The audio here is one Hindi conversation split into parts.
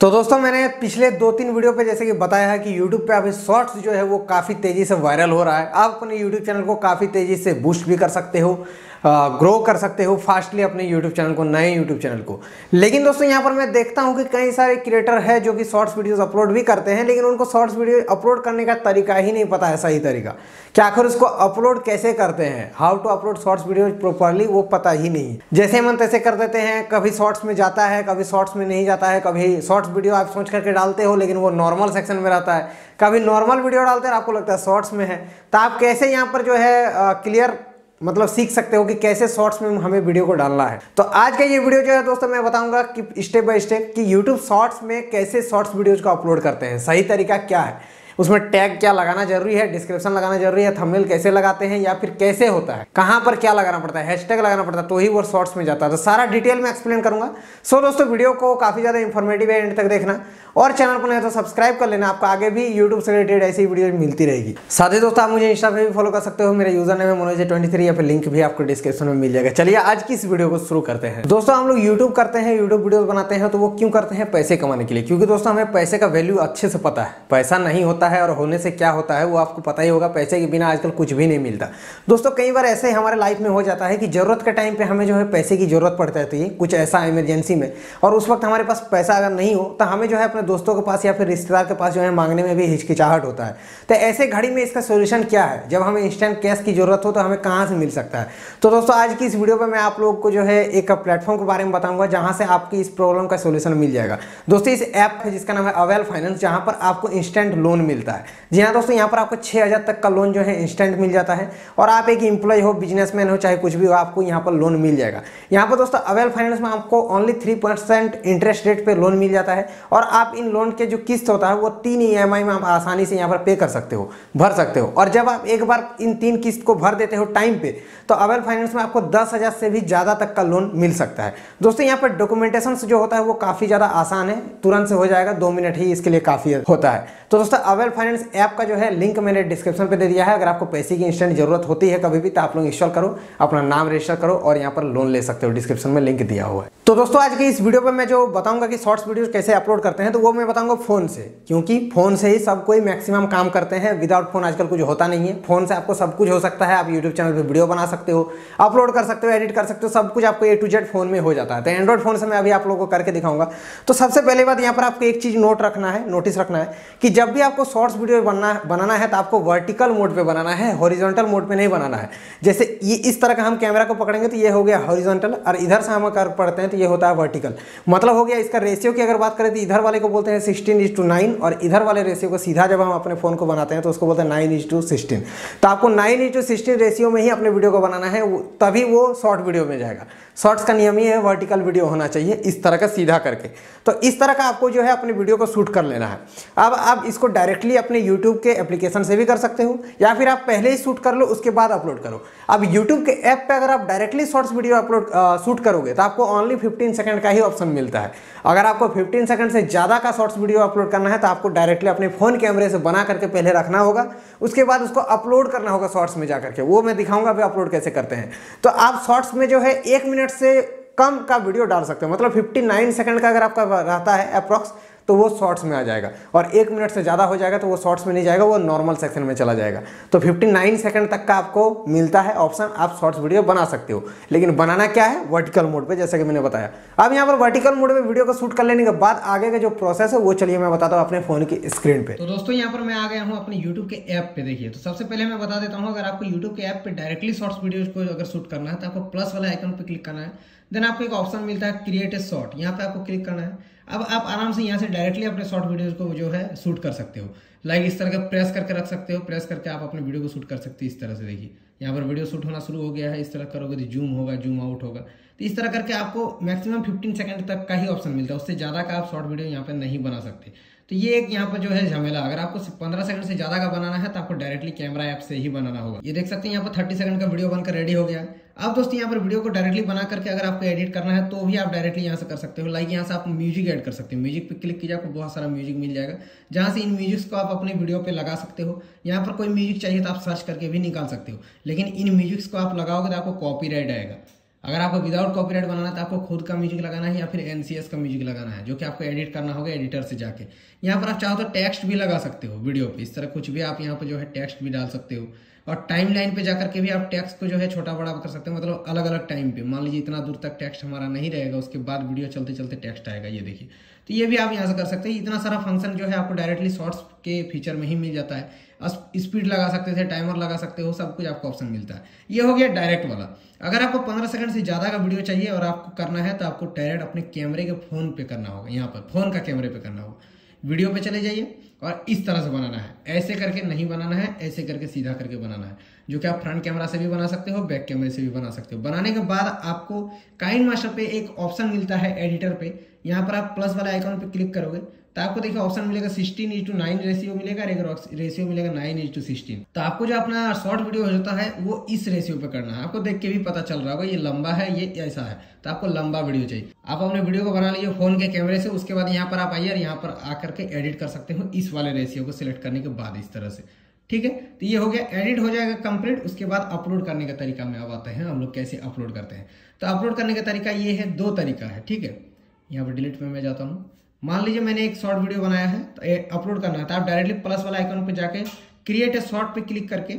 तो दोस्तों मैंने पिछले दो तीन वीडियो पे जैसे कि बताया है कि YouTube पे अभी शॉर्ट्स जो है वो काफ़ी तेज़ी से वायरल हो रहा है। आप अपने YouTube चैनल को काफ़ी तेज़ी से बूस्ट भी कर सकते हो। ग्रो कर सकते हो फास्टली अपने यूट्यूब चैनल को, नए यूट्यूब चैनल को। लेकिन दोस्तों, यहाँ पर मैं देखता हूँ कि कई सारे क्रिएटर है जो कि शॉर्ट्स वीडियोस अपलोड भी करते हैं, लेकिन उनको शॉर्ट्स वीडियो अपलोड करने का तरीका ही नहीं पता है, सही तरीका। क्या आखिर उसको अपलोड कैसे करते हैं? How to upload shorts video properly वो पता ही नहीं। जैसे मन तैसे कर देते हैं, कभी शॉर्ट्स में जाता है, कभी शॉर्ट्स में नहीं जाता है, कभी शॉर्ट्स वीडियो आप सोच करके डालते हो, लेकिन वो नॉर्मल सेक्शन में रहता है। कभी नॉर्मल वीडियो डालते हैं आपको लगता है शॉर्ट्स में है। तो आप कैसे यहाँ पर जो है क्लियर मतलब सीख सकते हो कि कैसे शॉर्ट्स में हमें वीडियो को डालना है। तो आज का ये वीडियो जो है दोस्तों, मैं बताऊँगा कि स्टेप बाय स्टेप कि यूट्यूब शॉर्ट्स में कैसे शॉर्ट्स वीडियोज़ को अपलोड करते हैं। सही तरीका क्या है? उसमें टैग क्या लगाना ज़रूरी है? डिस्क्रिप्शन लगाना ज़रूरी है? थंबनेल कैसे लगाते हैं या फिर कैसे होता है? कहाँ पर क्या लगाना पड़ता है? हैशटैग लगाना पड़ता है तो ही वो शॉर्ट्स में जाता है। तो सारा डिटेल में एक्सप्लेन करूँगा। सो दोस्तों, वीडियो को काफ़ी ज़्यादा इंफॉर्मेटिव है एंड तक देखना। और चैनल को नहीं तो सब्सक्राइब कर लेना, आपको आगे भी यूट्यूब से रिलेटेड ऐसी वीडियो मिलती रहेगी। साथ ही दोस्तों, आप मुझे इंस्टा पे भी फॉलो कर सकते हो, मेरे यूज़र नेम है मनोज ट्वेंटी थ्री या फिर लिंक भी आपको डिस्क्रिप्शन में मिल जाएगा। चलिए, आज की इस वीडियो को शुरू करते हैं। दोस्तों, हम लोग यूट्यूब करते हैं यूट्यूब वीडियो बनाते हैं तो वो क्यों करते हैं? पैसे कमाने के लिए। क्योंकि दोस्तों, हमें पैसे का वैल्यू अच्छे से पता है। पैसा नहीं होता है और होने से क्या होता है, वो आपको पता ही होगा। पैसे के बिना आजकल कुछ भी नहीं मिलता। दोस्तों, कई बार ऐसे हमारे लाइफ में हो जाता है कि ज़रूरत के टाइम पे हमें जो है पैसे की ज़रूरत पड़ जाती है, कुछ ऐसा इमरजेंसी में। और उस वक्त हमारे पास पैसा अगर नहीं हो तो हमें जो है दोस्तों के पास या फिर रिश्तेदार के पास जो है मांगने में भी हिचकिचाहट होता है। तो ऐसे घड़ी में इसका सोल्यूशन क्या है? जब हमें इंस्टेंट कैश की ज़रूरत हो तो हमें कहाँ से मिल सकता है? तो दोस्तों, आज की इस वीडियो पर मैं आप लोग को जो है एक प्लेटफॉर्म के बारे में बताऊँगा जहाँ से आपकी इस प्रॉब्लम का सोल्यूशन मिल जाएगा। दोस्तों, इस ऐप है जिसका नाम है अवेल फाइनेंस जहाँ पर आपको इंस्टेंट लोन मिलता है। जी हाँ दोस्तों, यहाँ पर आपको छः हज़ार तक का लोन जो है इंस्टेंट मिल जाता है और आप एक इंप्लॉय हो बिजनेसमैन हो, चाहे कुछ भी हो, आपको यहाँ पर लोन मिल जाएगा। यहाँ पर दोस्तों अवेल फाइनेंस में आपको only three percent interest rate पे लोन मिल जाता है और आप इन लोन के जो किस्त होता है, वो तीन ईएमआई में आप आसानी से यहाँ पर पे कर सकते हो, भर सकते हो। और जब आप एक बार इन तीन किस्त को भर देते हो टाइम पे तो अवेल फाइनेंस में आपको दस हज़ार से भी ज़्यादा तक का लोन मिल सकता है। दोस्तों, यहाँ पर डॉक्यूमेंटेशन जो होता है, वो काफ़ी ज़्यादा आसान है। तुरंत से हो जाएगा, दो मिनट ही इसके लिए काफ़ी होता है। तो दोस्तों अवेल फाइनेंस ऐप का जो है लिंक मैंने डिस्क्रिप्शन पर दे दिया है। अगर आपको पैसे की इंस्टेंट ज़रूरत होती है कभी भी तो आप लोग इंस्टॉल करो, अपना नाम रजिस्टर करो और यहाँ पर लोन ले सकते हो। डिस्क्रिप्शन में लिंक दिया हुआ है। तो दोस्तों, आज की इस वीडियो पर मैं जो बताऊँगा कि शॉर्ट्स वीडियो कैसे अपलोड करते हैं तो वो मैं बताऊँगा फ़ोन से, क्योंकि फ़ोन से ही सब कोई मैक्सिमम काम करते हैं। विदाउट फ़ोन आजकल कुछ होता नहीं है। फ़ोन से आपको सब कुछ हो सकता है। आप यूट्यूब चैनल पर वीडियो बना सकते हो अपलोड कर सकते हो एडिट कर सकते हो, सब कुछ आपको ए टू जेड फ़ोन में हो जाता है। तो एंड्रॉइड फ़ोन से मैं अभी आप लोगों को करके दिखाऊँगा। तो सबसे पहले बात, यहाँ पर आपको एक चीज़ नोट रखना है नोटिस रखना है कि जब भी आपको शॉर्ट्स वीडियो बनना, बनाना है तो आपको वर्टिकल मोड पर बनाना है हॉरिजॉन्टल मोड पे नहीं बनाना है। जैसे ये इस तरह का हम कैमरा को पकड़ेंगे तो ये हो गया हॉरिजॉन्टल और इधर से हम कर पढ़ते हैं तो ये होता है वर्टिकल मतलब हो गया इसका रेशियो की अगर बात करें तो इधर वाले को बोलते हैं सिक्सटीन इज़ टू नाइन और इधर वाले रेशियो को सीधा जब हम अपने फ़ोन को बनाते हैं तो उसको बोलते हैं नाइन इज़ टू सिक्सटीन तो आपको nine is to sixteen ratio में ही अपने वीडियो को बनाना है तभी वो शॉर्ट वीडियो में जाएगा। शॉर्ट्स का नियम ही है, वर्टिकल वीडियो होना चाहिए, इस तरह का सीधा करके। तो इस तरह का आपको जो है अपने वीडियो को शूट कर लेना है। अब आप इसको डायरेक्टली अपने यूट्यूब के एप्लीकेशन से भी कर सकते हो, या फिर आप पहले ही शूट कर लो, उसके बाद अपलोड करो। अब यूट्यूब के ऐप पर अगर आप directly shorts video upload shoot करोगे तो आपको ओनली फिफ्टीन सेकेंड का ही ऑप्शन मिलता है। अगर आपको फिफ्टीन सेकेंड से ज़्यादा का शॉर्ट्स वीडियो अपलोड करना है तो आपको डायरेक्टली अपने फ़ोन कैमरे से बना करके पहले रखना होगा। उसके बाद उसको अपलोड करना होगा शॉर्ट्स में जा करके वो मैं दिखाऊँगा अपलोड कैसे करते हैं। तो आप शॉर्ट्स में जो है एक मिनट से कम का वीडियो डाल सकते हो। मतलब 59 सेकंड का अगर आपका रहता है अप्रॉक्स तो वो शॉर्ट्स में आ जाएगा। और एक मिनट से ज़्यादा हो जाएगा तो वो शॉर्ट्स में नहीं जाएगा, वो नॉर्मल सेक्शन में चला जाएगा। तो 59 सेकंड तक का आपको मिलता है ऑप्शन आप शॉर्ट्स वीडियो बना सकते हो। लेकिन बनाना क्या है? वर्टिकल मोड पे, जैसे कि मैंने बताया। अब यहाँ पर वर्टिकल मोड में वीडियो को शूट कर लेने के बाद आगे का जो प्रोसेस है, वो चलिए मैं बताता हूँ अपने फ़ोन की स्क्रीन पर तो दोस्तों, यहाँ पर मैं आ गया हूँ अपने यूट्यूब के ऐप पे, देखिए। तो सबसे पहले मैं बता देता हूँ, अगर आपको यूट्यूब के ऐप पे डायरेक्टली शॉर्ट्स वीडियो को अगर शूट करना है तो आपको प्लस वाले आइकन पर क्लिक करना है। देन आपको एक ऑप्शन मिलता है क्रिएट ए शॉर्ट यहाँ पे आपको क्लिक करना है। अब आप आराम से यहाँ से डायरेक्टली अपने शॉर्ट वीडियोज़ को जो है शूट कर सकते हो। लाइक इस तरह का प्रेस करके रख सकते हो। प्रेस करके आप अपने वीडियो को शूट कर सकते हो इस तरह से देखिए। यहाँ पर वीडियो शूट होना शुरू हो गया है। इस तरह करोगे तो जूम होगा जूम आउट होगा। तो इस तरह करके आपको मैक्सिमम 15 सेकंड तक का ही ऑप्शन मिलता है। उससे ज़्यादा का आप शॉर्ट वीडियो यहाँ पर नहीं बना सकते। तो ये एक यहाँ पर जो है झमेला। अगर आपको पंद्रह सेकंड से ज़्यादा का बनाना है तो आपको डायरेक्टली कैमरा ऐप से ही बनाना होगा। ये देख सकते हैं यहाँ पर थर्टी सेकंड का वीडियो बनकर रेडी हो गया। अब दोस्तों यहाँ पर वीडियो को डायरेक्टली बना करके अगर आपको एडिट करना है तो भी आप डायरेक्टली यहाँ से कर सकते हो। लाइक यहाँ से आप म्यूज़िक ऐड कर सकते हो। म्यूज़िक पे क्लिक कीजिए, आपको बहुत सारा म्यूज़िक मिल जाएगा। जहाँ से इन म्यूजिक्स को आप अपने वीडियो पे लगा सकते हो। यहाँ पर कोई म्यूज़िक चाहिए तो आप सर्च करके भी निकाल सकते हो। लेकिन इन म्यूजिक्स को आप लगाओगे तो आपको कॉपी आएगा। अगर आपको विदाउट कॉपीराइट बनाना है तो आपको खुद का म्यूज़िक लगाना है या फिर एनसीएस का म्यूज़िक लगाना है, जो कि आपको एडिट करना होगा एडिटर से जाके। यहाँ पर आप चाहो तो टेक्स्ट भी लगा सकते हो वीडियो पे। इस तरह कुछ भी आप यहाँ पर जो है टेक्स्ट भी डाल सकते हो। और टाइम लाइन पर जाकर के भी आप टेक्स्ट को जो है छोटा बड़ा कर सकते हो मतलब अलग अलग टाइम पे। मान लीजिए इतना दूर तक टेक्स्ट हमारा नहीं रहेगा, उसके बाद वीडियो चलते चलते टेक्स्ट आएगा, ये देखिए। तो ये भी आप यहाँ से कर सकते हैं। इतना सारा फ़ंक्शन जो है आपको डायरेक्टली शॉर्ट्स के फीचर में ही मिल जाता है। स्पीड लगा सकते थे टाइमर लगा सकते हो, सब कुछ आपको ऑप्शन मिलता है। ये हो गया डायरेक्ट वाला। अगर आपको पंद्रह सेकंड से ज़्यादा का वीडियो चाहिए और आपको करना है तो आपको डायरेक्ट अपने कैमरे के फ़ोन पे करना होगा। यहाँ पर फ़ोन का कैमरे पे करना होगा। वीडियो पे चले जाइए और इस तरह से बनाना है। ऐसे करके नहीं बनाना है, ऐसे करके सीधा करके बनाना है। जो कि आप फ्रंट कैमरा से भी बना सकते हो बैक कैमरे से भी बना सकते हो। बनाने के बाद आपको काइन मास्टर पे एक ऑप्शन मिलता है एडिटर पे। यहाँ पर आप प्लस वाले आइकॉन पे क्लिक करोगे तो आपको देखिए ऑप्शन मिलेगा sixteen is to nine ratio मिलेगा और एक रेशियो मिलेगा नाइन इज़ टू सिक्सटीन तो आपको जो अपना शॉर्ट वीडियो होता है, वो इस रेशियो पे करना है। आपको देख के भी पता चल रहा होगा, ये लंबा है, ये ऐसा है। तो आपको लंबा वीडियो चाहिए। आप अपने वीडियो को बना लीजिए फ़ोन के कैमरे से, उसके बाद यहाँ पर आप आइए और यहाँ पर आकर के एडिट कर सकते हो इस वाले रेशियो को सिलेक्ट करने के बाद इस तरह से। ठीक है? तो ये हो गया एडिट हो जाएगा कंप्लीट उसके बाद अपलोड करने का तरीका में अब आते हैं, हम लोग कैसे अपलोड करते हैं। तो अपलोड करने का तरीका ये है, दो तरीका है, ठीक है? यहाँ पर डिलीट में मैं जाता हूँ। मान लीजिए मैंने एक शॉर्ट वीडियो बनाया है तो अपलोड करना है तो आप डायरेक्टली प्लस वाला आइकन पर जाके क्रिएट ए शॉर्ट पर क्लिक करके,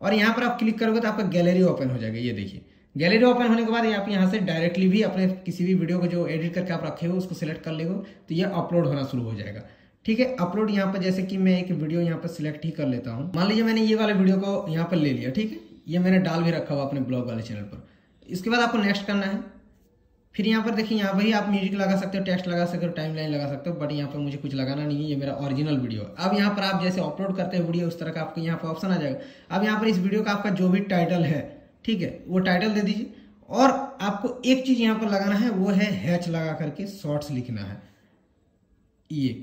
और यहाँ पर आप क्लिक करोगे तो आपका गैलरी ओपन हो जाएगा, ये देखिए। गैलरी ओपन होने के बाद आप यहाँ से डायरेक्टली भी अपने किसी भी वीडियो को जो एडिट करके आप रखे हो, उसको सिलेक्ट कर लेगो तो ये अपलोड होना शुरू हो जाएगा। ठीक है अपलोड यहाँ पर जैसे कि मैं एक वीडियो यहाँ पर सिलेक्ट ही कर लेता हूँ मान लीजिए मैंने ये वाले वीडियो को यहाँ पर ले लिया ठीक है ये मैंने डाल भी रखा हुआ अपने ब्लॉग वाले चैनल पर इसके बाद आपको नेक्स्ट करना है फिर यहाँ पर देखिए यहाँ पर ही आप म्यूज़िक लगा सकते हो टेक्स्ट लगा सकते हो टाइम लाइन लगा सकते हो बट यहाँ पर मुझे कुछ लगाना नहीं है ये मेरा ओरिजिनल वीडियो है अब यहाँ पर आप जैसे अपलोड करते हो वीडियो उस तरह का आपको यहाँ पर ऑप्शन आ जाएगा अब यहाँ पर इस वीडियो का आपका जो भी टाइटल है ठीक है वो टाइटल दे दीजिए और आपको एक चीज़ यहाँ पर लगाना है वो है हैच लगा करके शॉर्ट्स लिखना है ये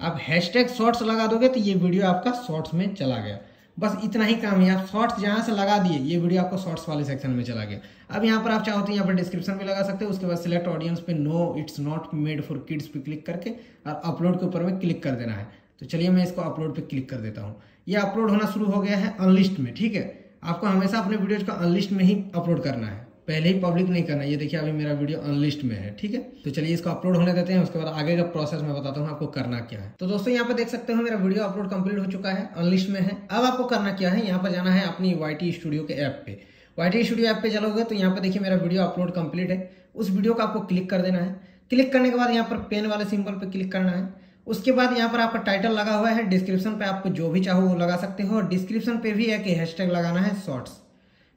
आप हैशटैग शॉर्ट्स लगा दोगे तो ये वीडियो आपका शॉर्ट्स में चला गया। बस इतना ही काम है। आप शॉर्ट्स जहाँ से लगा दिए, ये वीडियो आपको शॉर्ट्स वाले सेक्शन में चला गया। अब यहाँ पर आप चाहो तो यहाँ पर डिस्क्रिप्शन में लगा सकते हो। उसके बाद सिलेक्ट ऑडियंस पे no it's not made for kids पे क्लिक करके और अपलोड के ऊपर में क्लिक कर देना है। तो चलिए मैं इसको अपलोड पे क्लिक कर देता हूँ। ये अपलोड होना शुरू हो गया है अनलिस्ट में, ठीक है? आपको हमेशा अपने वीडियोज़ को अनलिस्ट में ही अपलोड करना है। पहले ही पब्लिक नहीं करना, ये देखिए अभी मेरा वीडियो अनलिस्ट में है, ठीक है? तो चलिए इसको अपलोड होने देते हैं, उसके बाद आगे का प्रोसेस मैं बताता हूँ आपको करना क्या है। तो दोस्तों, यहाँ पे देख सकते हो मेरा वीडियो अपलोड कंप्लीट हो चुका है अनलिस्ट में है। अब आपको करना क्या है, यहाँ पर जाना है अपनी YT स्टूडियो के ऐप पे। YT स्टूडियो ऐप पे चलोगे तो यहाँ पे देखिए मेरा वीडियो अपलोड कंप्लीट है। उस वीडियो को आपको क्लिक कर देना है। क्लिक करने के बाद यहाँ पर पेन वाले सिंबल पे क्लिक करना है। उसके बाद यहाँ पर आपका टाइटल लगा हुआ है डिस्क्रिप्शन पे आपको जो भी चाहो वो लगा सकते हो। और डिस्क्रिप्शन पे भी है कि हैशटैग लगाना है शॉर्ट्स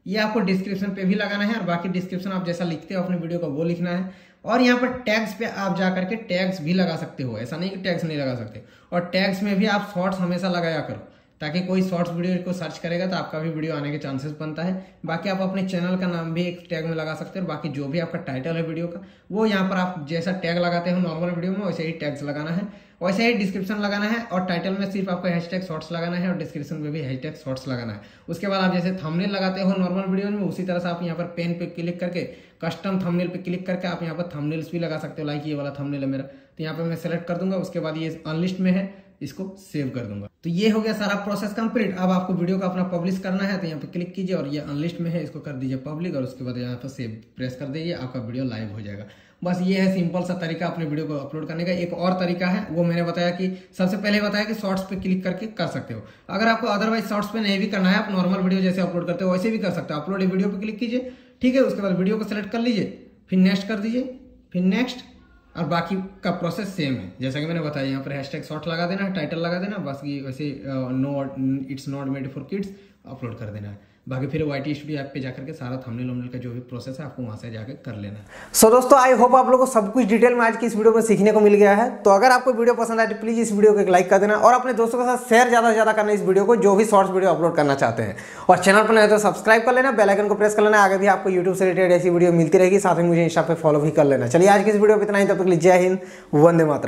ये आपको डिस्क्रिप्शन पे भी लगाना है और बाकी डिस्क्रिप्शन आप जैसा लिखते हो, अपने वीडियो का वो लिखना है। और यहाँ पर टैग्स पे आप जा करके टैग्स भी लगा सकते हो। ऐसा नहीं कि टैग्स नहीं लगा सकते। और टैग्स में भी आप शॉर्ट्स हमेशा लगाया करो, ताकि कोई शॉर्ट्स वीडियो को सर्च करेगा तो आपका भी वीडियो आने के चांसेस बनता है। बाकी आप अपने चैनल का नाम भी एक टैग में लगा सकते हो बाकी जो भी आपका टाइटल है वीडियो का, वो यहाँ पर आप जैसा टैग लगाते हो नॉर्मल वीडियो में, वैसे ही टैग्स लगाना है। वैसे ही डिस्क्रिप्शन लगाना है और टाइटल में सिर्फ़ आपको हैश टैग शॉर्ट्स लगाना है और डिस्क्रिप्शन में भी हैशटैग शॉर्ट्स लगाना है। उसके बाद आप जैसे थंबनेल लगाते हो नॉर्मल वीडियो में, उसी तरह से आप यहाँ पर पेन पे क्लिक करके कस्टम थंबनेल पे क्लिक करके आप यहाँ पर थंबनेल्स भी लगा सकते हो लाइक ये वाला थंबनेल है मेरा। तो यहाँ पर मैं सेलेक्ट कर दूँगा, उसके बाद ये अनलिस्ट में है, इसको सेव कर दूँगा। तो ये हो गया सारा प्रोसेस कंप्लीट अब आपको वीडियो को अपना पब्लिश करना है तो यहाँ पे क्लिक कीजिए और ये अनलिस्ट में है, इसको कर दीजिए पब्लिक और उसके बाद यहाँ पर सेव प्रेस कर दीजिए, आपका वीडियो लाइव हो जाएगा। बस ये है सिंपल सा तरीका अपने वीडियो को अपलोड करने का। एक और तरीका है, वो मैंने बताया कि सबसे पहले बताया कि शॉर्ट्स पे क्लिक करके कर सकते हो। अगर आपको अदरवाइज़ शॉर्ट्स पे नहीं भी करना है, आप नॉर्मल वीडियो जैसे अपलोड करते हो, वैसे भी कर सकते हो। अपलोड वीडियो पे क्लिक कीजिए, ठीक है? उसके बाद वीडियो को सिलेक्ट कर लीजिए, फिर नेक्स्ट कर दीजिए, फिर नेक्स्ट और बाकी का प्रोसेस सेम है। जैसा कि मैंने बताया, यहाँ पर हैशटैग शॉर्ट लगा देना है टाइटल लगा देना, बस ये वैसे no it's not made for kids upload कर देना है। बाकी फिर वाई टी स्टूडियो ऐप पे जाकर के सारा थंबनेल वमनेल का जो भी प्रोसेस है आपको वहाँ से जाकर कर लेना सो so, दोस्तों आई होप आप लोगों को सब कुछ डिटेल में आज की इस वीडियो में सीखने को मिल गया है। तो अगर आपको वीडियो पसंद आए तो प्लीज़ इस वीडियो को एक लाइक कर देना और अपने दोस्तों के साथ शेयर ज़्यादा से ज़्यादा करना इस वीडियो को जो भी शॉर्ट्स वीडियो अपलोड करना चाहते हैं। और चैनल पर नहीं तो सब्सक्राइब कर लेना बेलाइकन को प्रेस कर लेना आगे भी आपको यूट्यूब से रिलेटेड ऐसी वीडियो मिलती रहेगी। साथ ही मुझे इंस्टा पे फॉलो भी कर लेना। चलिए आज की इस वीडियो में इतना ही तब तक जय हिंद वंदे मात्र